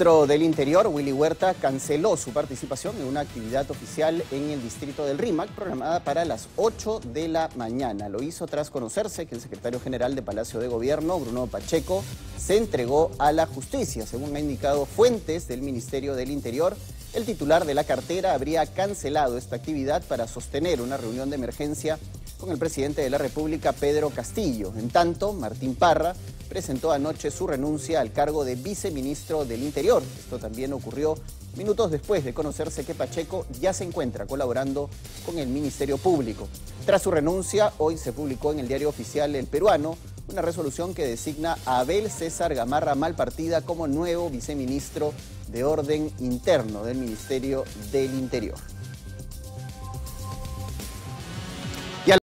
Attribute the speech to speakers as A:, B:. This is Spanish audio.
A: ministro del Interior, Willy Huerta, canceló su participación en una actividad oficial en el distrito del RIMAC programada para las 8 de la mañana. Lo hizo tras conocerse que el secretario general de Palacio de Gobierno, Bruno Pacheco, se entregó a la justicia. Según ha indicado fuentes del Ministerio del Interior, el titular de la cartera habría cancelado esta actividad para sostener una reunión de emergencia con el presidente de la República, Pedro Castillo. En tanto, Martín Parra presentó anoche su renuncia al cargo de viceministro del Interior. Esto también ocurrió minutos después de conocerse que Pacheco ya se encuentra colaborando con el Ministerio Público. Tras su renuncia, hoy se publicó en el diario oficial El Peruano una resolución que designa a Abel César Gamarra Malpartida como nuevo viceministro de Orden Interno del Ministerio del Interior.